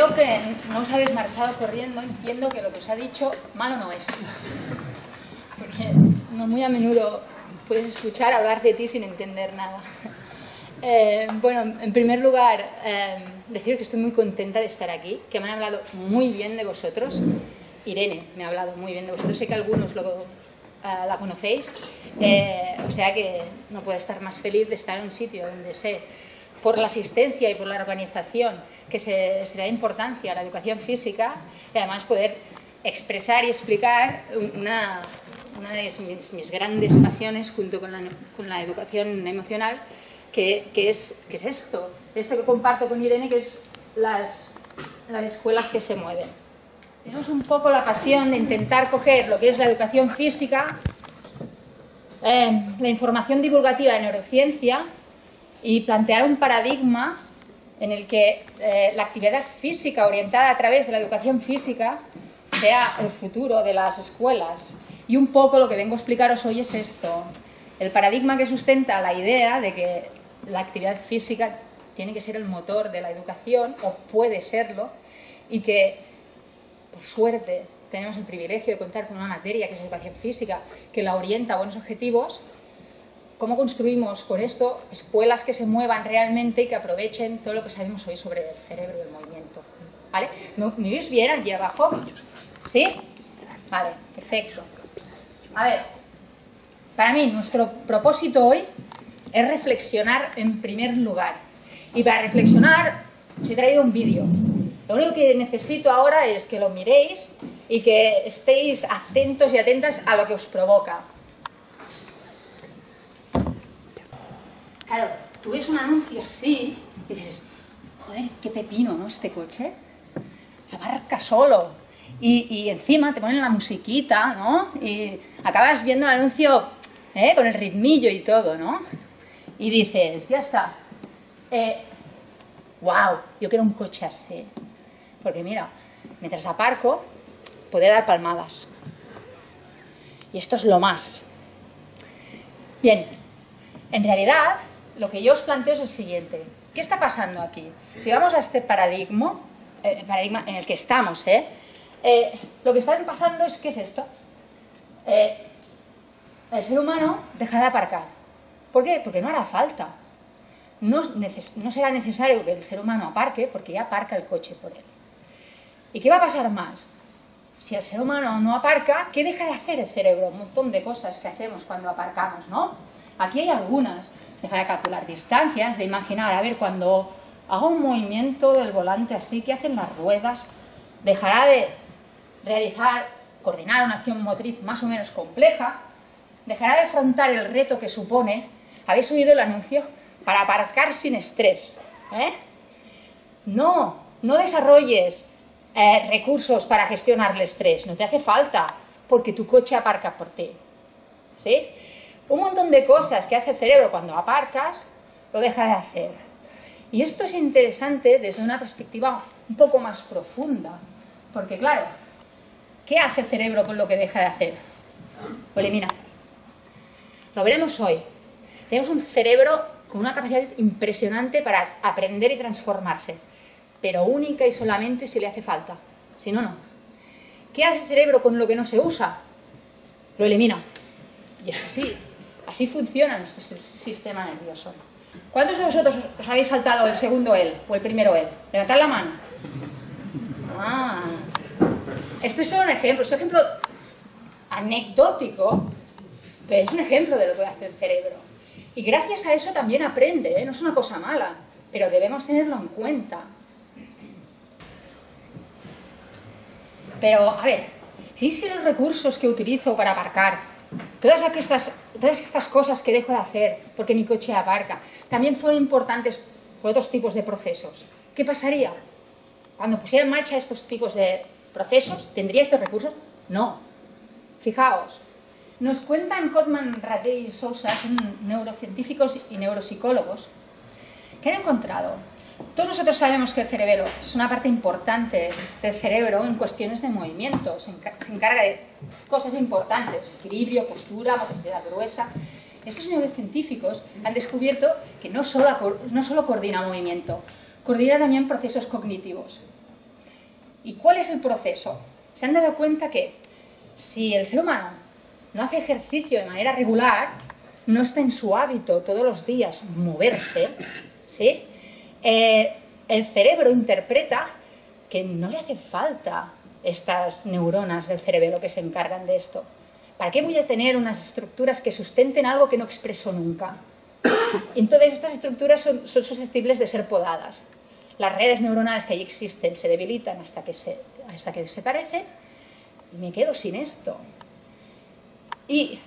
veo que no os habéis marchado corriendo, entiendo que lo que os ha dicho malo no es. Porque no muy a menudo puedes escuchar hablar de ti sin entender nada. Eh, bueno, en primer lugar, eh, deciros que estoy muy contenta de estar aquí, que me han hablado muy bien de vosotros. Irene me ha hablado muy bien de vosotros, sé que algunos lo, eh, la conocéis, eh, o sea que no puedo estar más feliz de estar en un sitio donde sé, por la asistencia y por la organización, que se, se da importancia a la educación física y además poder expresar y explicar una, una de mis, mis, grandes pasiones junto con la, con la educación emocional, que, que, es, que es esto, esto que comparto con Irene, que es las, las escuelas que se mueven. Tenemos un poco la pasión de intentar coger lo que es la educación física, eh, la información divulgativa de neurociencia y plantear un paradigma en el que eh, la actividad física orientada a través de la educación física sea el futuro de las escuelas. Y un poco lo que vengo a explicaros hoy es esto, el paradigma que sustenta la idea de que la actividad física tiene que ser el motor de la educación, o puede serlo, y que, por suerte, tenemos el privilegio de contar con una materia que es educación física, que la orienta a buenos objetivos, ¿cómo construimos con esto escuelas que se muevan realmente y que aprovechen todo lo que sabemos hoy sobre el cerebro y el movimiento? ¿Vale? ¿Me veis bien aquí abajo? ¿Sí? Vale, perfecto. A ver, para mí nuestro propósito hoy es reflexionar en primer lugar. Y para reflexionar os he traído un vídeo. Lo único que necesito ahora es que lo miréis y que estéis atentos y atentas a lo que os provoca. Claro, tú ves un anuncio así y dices, joder, qué pepino, ¿no? Este coche. Abarca solo. Y, encima te ponen la musiquita, ¿no? Y acabas viendo el anuncio ¿eh? con el ritmillo y todo, ¿no? Y dices, ya está. Eh, wow, yo quiero un coche así. Porque mira, mientras aparco, puede dar palmadas. Y esto es lo más. Bien, en realidad, lo que yo os planteo es el siguiente. ¿Qué está pasando aquí? Si vamos a este paradigma, eh, paradigma en el que estamos, ¿eh? Eh, lo que está pasando es, ¿qué es esto? Eh, el ser humano deja de aparcar. ¿Por qué? Porque no hará falta. No, no, será necesario que el ser humano aparque porque ya aparca el coche por él. ¿Y qué va a pasar más? Si el ser humano no aparca, ¿qué deja de hacer el cerebro? Un montón de cosas que hacemos cuando aparcamos, ¿no? Aquí hay algunas. Deja de calcular distancias, de imaginar, a ver, cuando hago un movimiento del volante así, ¿qué hacen las ruedas? Dejará de realizar, coordinar una acción motriz más o menos compleja, dejará de afrontar el reto que supone, habéis oído el anuncio, para aparcar sin estrés. ¿eh? No, no desarrolles eh, recursos para gestionar el estrés, no te hace falta, porque tu coche aparca por ti. ¿Sí? Un montón de cosas que hace el cerebro cuando aparcas, lo deja de hacer. Y esto es interesante desde una perspectiva un poco más profunda, porque claro, ¿Qué hace el cerebro con lo que deja de hacer? Lo elimina. Lo veremos hoy. Tenemos un cerebro con una capacidad impresionante para aprender y transformarse, pero única y solamente si le hace falta. Si no, no. ¿Qué hace el cerebro con lo que no se usa? Lo elimina. Y es así, así funciona nuestro sistema nervioso. ¿Cuántos de vosotros os habéis saltado el segundo él o el primero él? Levantad la mano. Ah, esto es solo un ejemplo, es un ejemplo anecdótico, pero es un ejemplo de lo que hace el cerebro. Y gracias a eso también aprende, ¿eh? no es una cosa mala, pero debemos tenerlo en cuenta. Pero, a ver, si si los recursos que utilizo para aparcar, todas estas, todas estas cosas que dejo de hacer porque mi coche aparca, también fueron importantes por otros tipos de procesos, ¿qué pasaría? Cuando pusiera en marcha estos tipos de procesos, ¿tendría estos recursos? No. Fijaos, nos cuentan Cotman, Raté y Sousa, son neurocientíficos y neuropsicólogos, que han encontrado. Todos nosotros sabemos que el cerebro es una parte importante del cerebro en cuestiones de movimiento, se, encarga de cosas importantes, equilibrio, postura, motricidad gruesa. Estos neurocientíficos han descubierto que no solo coordina movimiento, coordina también procesos cognitivos. ¿Y cuál es el proceso? Se han dado cuenta que si el ser humano no hace ejercicio de manera regular, no está en su hábito todos los días moverse, ¿sí? Eh, el cerebro interpreta que no le hace falta estas neuronas del cerebro que se encargan de esto. ¿Para qué voy a tener unas estructuras que sustenten algo que no expreso nunca? Entonces estas estructuras son, susceptibles de ser podadas. Las redes neuronales que allí existen se debilitan hasta que se, hasta que desaparecen y me quedo sin esto. Y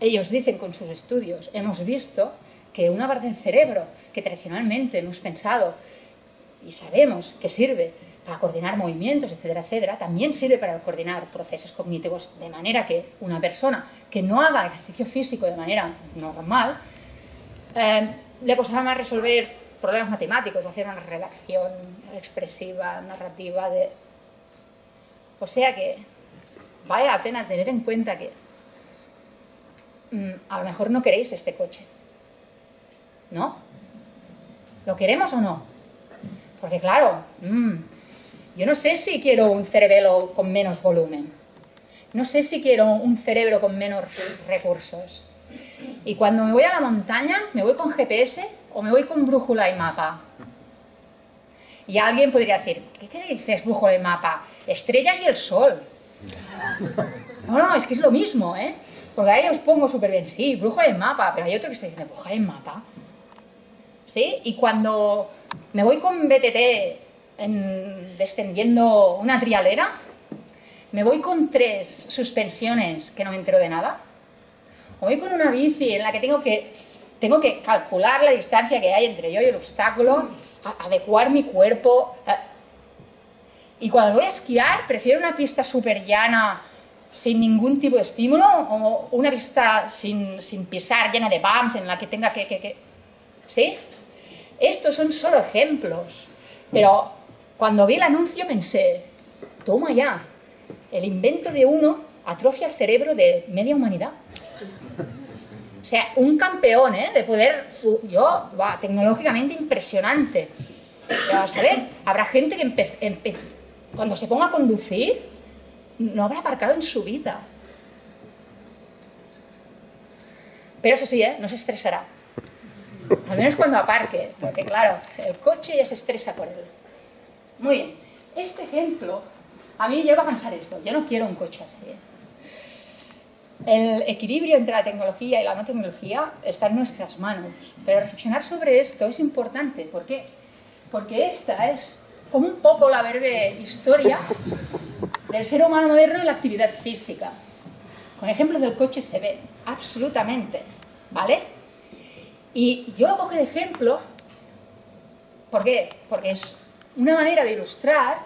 ellos dicen con sus estudios, hemos visto que una parte del cerebro que tradicionalmente hemos pensado y sabemos que sirve para coordinar movimientos, etcétera, etcétera, también sirve para coordinar procesos cognitivos de manera que una persona que no haga ejercicio físico de manera normal eh, le costará más resolver problemas matemáticos hacer una redacción expresiva, narrativa. De... O sea que vale la pena tener en cuenta que mm, a lo mejor no queréis este coche. ¿No? ¿Lo queremos o no? Porque claro, mm, yo no sé si quiero un cerebelo con menos volumen. No sé si quiero un cerebro con menos recursos. Y cuando me voy a la montaña, ¿me voy con GPS o me voy con brújula y mapa? Y alguien podría decir, ¿qué, qué dices brújula y mapa? Estrellas y el sol. No, no, es que es lo mismo, ¿eh? Porque ahí os pongo súper bien, sí, brújula y mapa, pero hay otro que está diciendo, brújula y mapa. ¿Sí? Y cuando me voy con BTT descendiendo una trialera, me voy con tres suspensiones que no me entero de nada, o voy con una bici en la que tengo que, tengo que calcular la distancia que hay entre yo y el obstáculo, adecuar mi cuerpo. Y cuando voy a esquiar, prefiero una pista súper llana, sin ningún tipo de estímulo, o una pista sin, sin pisar, llena de bumps, en la que tenga que, que, que... ¿Sí? Estos son solo ejemplos, pero cuando vi el anuncio pensé, toma ya, el invento de uno atrofia el cerebro de media humanidad. O sea, un campeón ¿eh? de poder, yo, tecnológicamente impresionante. Vas a ver, habrá gente que cuando se ponga a conducir no habrá aparcado en su vida. Pero eso sí, ¿eh? no se estresará. Al menos cuando aparque, porque claro, el coche ya se estresa por él. Muy bien. Este ejemplo a mí lleva a pensar esto. Yo no quiero un coche así. ¿eh? El equilibrio entre la tecnología y la no tecnología está en nuestras manos. Pero reflexionar sobre esto es importante. ¿Por qué? Porque esta es como un poco la breve historia del ser humano moderno y la actividad física. Con ejemplo del coche se ve absolutamente, ¿vale? Y yo lo cojo de ejemplo, ¿por? Porque es una manera de ilustrar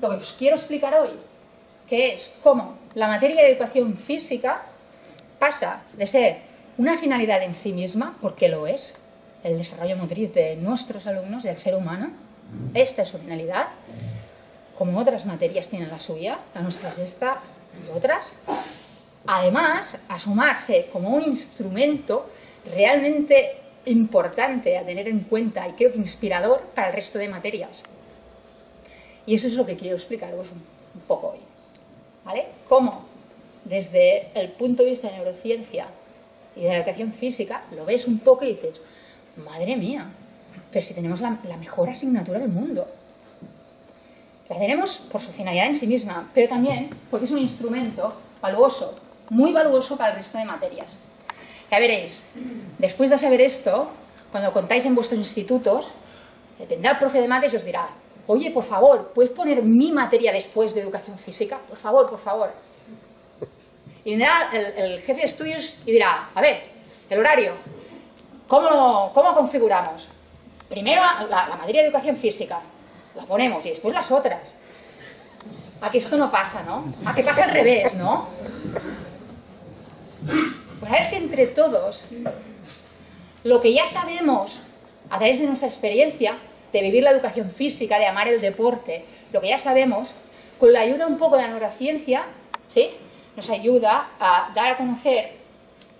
lo que os quiero explicar hoy, que es cómo la materia de educación física pasa de ser una finalidad en sí misma, porque lo es, el desarrollo motriz de nuestros alumnos, del ser humano, esta es su finalidad, como otras materias tienen la suya, la nuestra es esta y otras, además a sumarse como un instrumento realmente importante a tener en cuenta y creo que inspirador para el resto de materias. Y eso es lo que quiero explicaros un, poco hoy. ¿Vale? Cómo desde el punto de vista de neurociencia y de la educación física lo ves un poco y dices, madre mía, pero si tenemos la, la mejor asignatura del mundo. La tenemos por su finalidad en sí misma, pero también porque es un instrumento valuoso, muy valuoso para el resto de materias. Ya veréis, después de saber esto, cuando contáis en vuestros institutos, tendrá el profe de mates y os dirá, oye, por favor, ¿puedes poner mi materia después de educación física? Por favor, por favor. Y vendrá el, jefe de estudios y dirá, a ver, el horario, ¿cómo, cómo configuramos? Primero la, la materia de educación física, la ponemos y después las otras. A que esto no pasa, ¿no? A que pasa al revés, ¿no? Pues a ver si entre todos lo que ya sabemos a través de nuestra experiencia de vivir la educación física, de amar el deporte, lo que ya sabemos, con la ayuda un poco de la neurociencia, ¿sí? nos ayuda a dar a conocer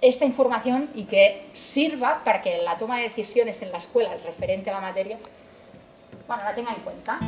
esta información y que sirva para que la toma de decisiones en la escuela referente a la materia, bueno, la tenga en cuenta.